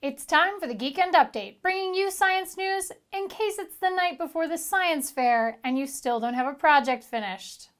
It's time for the Geekend Update, bringing you science news in case it's the night before the science fair and you still don't have a project finished.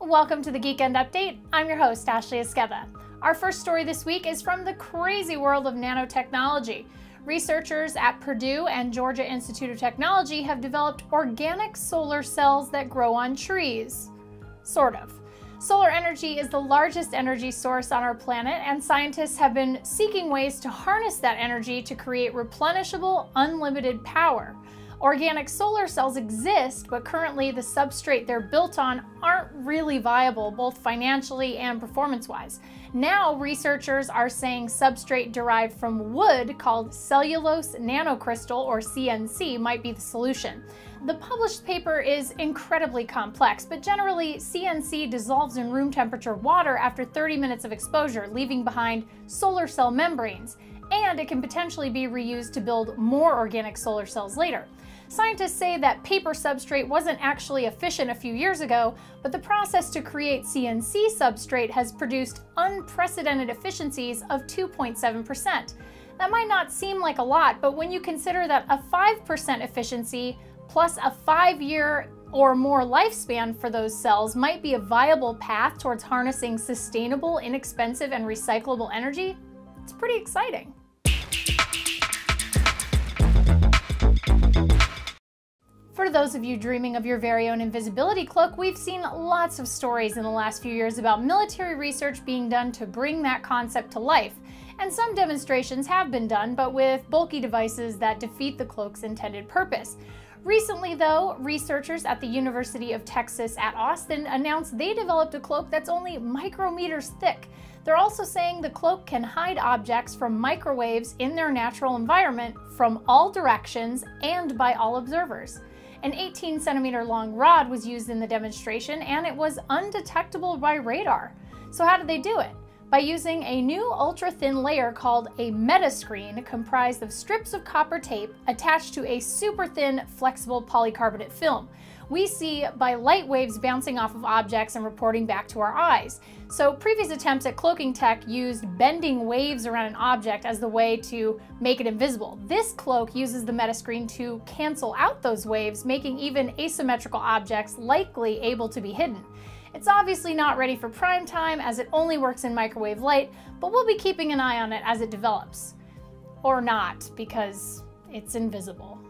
Welcome to the Geekend Update. I'm your host, Ashley Esqueda. Our first story this week is from the crazy world of nanotechnology. Researchers at Purdue and Georgia Institute of Technology have developed organic solar cells that grow on trees. Sort of. Solar energy is the largest energy source on our planet, and scientists have been seeking ways to harness that energy to create replenishable, unlimited power. Organic solar cells exist, but currently the substrate they're built on aren't really viable, both financially and performance wise. Now, researchers are saying substrate derived from wood called cellulose nanocrystal, or CNC, might be the solution. The published paper is incredibly complex, but generally, CNC dissolves in room temperature water after 30 minutes of exposure, leaving behind solar cell membranes, and it can potentially be reused to build more organic solar cells later. Scientists say that paper substrate wasn't actually efficient a few years ago, but the process to create CNC substrate has produced unprecedented efficiencies of 2.7%. That might not seem like a lot, but when you consider that a 5% efficiency plus a five year or more lifespan for those cells might be a viable path towards harnessing sustainable, inexpensive, and recyclable energy, it's pretty exciting. For those of you dreaming of your very own invisibility cloak, we've seen lots of stories in the last few years about military research being done to bring that concept to life. And some demonstrations have been done, but with bulky devices that defeat the cloak's intended purpose. Recently, though, researchers at the University of Texas at Austin announced they developed a cloak that's only micrometers thick. They're also saying the cloak can hide objects from microwaves in their natural environment from all directions and by all observers. An 18 centimeter long rod was used in the demonstration and it was undetectable by radar. So how did they do it? By using a new ultra thin layer called a metascreen comprised of strips of copper tape attached to a super thin flexible polycarbonate film we see by light waves bouncing off of objects and reporting back to our eyes. So previous attempts at cloaking tech used bending waves around an object as the way to make it invisible. This cloak uses the metascreen to cancel out those waves, making even asymmetrical objects likely able to be hidden. It's obviously not ready for prime time as it only works in microwave light, but we'll be keeping an eye on it as it develops. Or not, because it's invisible.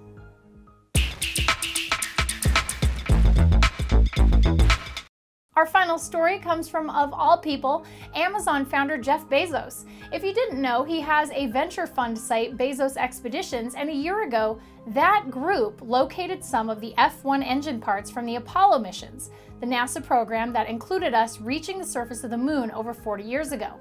Our final story comes from, of all people, Amazon founder Jeff Bezos. If you didn't know, he has a venture fund site, Bezos Expeditions, and a year ago, that group located some of the F 1 engine parts from the Apollo missions, the NASA program that included us reaching the surface of the moon over 40 years ago.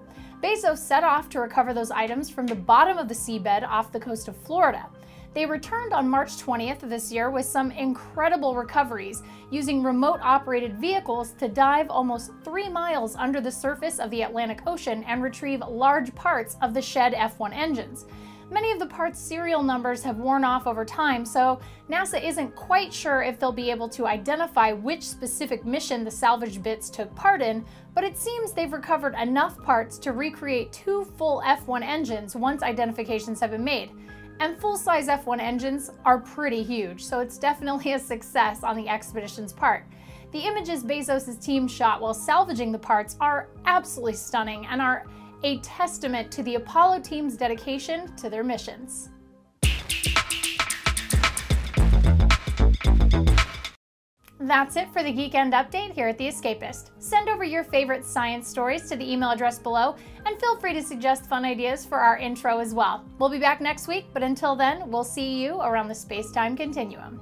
Bezos set off to recover those items from the bottom of the seabed off the coast of Florida. They returned on March 20th of this year with some incredible recoveries, using remote operated vehicles to dive almost three miles under the surface of the Atlantic Ocean and retrieve large parts of the shed F1 engines. Many of the parts' serial numbers have worn off over time, so NASA isn't quite sure if they'll be able to identify which specific mission the salvaged bits took part in, but it seems they've recovered enough parts to recreate two full F1 engines once identifications have been made. And full-size F1 engines are pretty huge, so it's definitely a success on the expedition's part. The images Bezos' team shot while salvaging the parts are absolutely stunning and are a testament to the Apollo team's dedication to their missions. That's it for the Geekend Update here at The Escapist. Send over your favorite science stories to the email address below, and feel free to suggest fun ideas for our intro as well. We'll be back next week, but until then, we'll see you around the space-time continuum.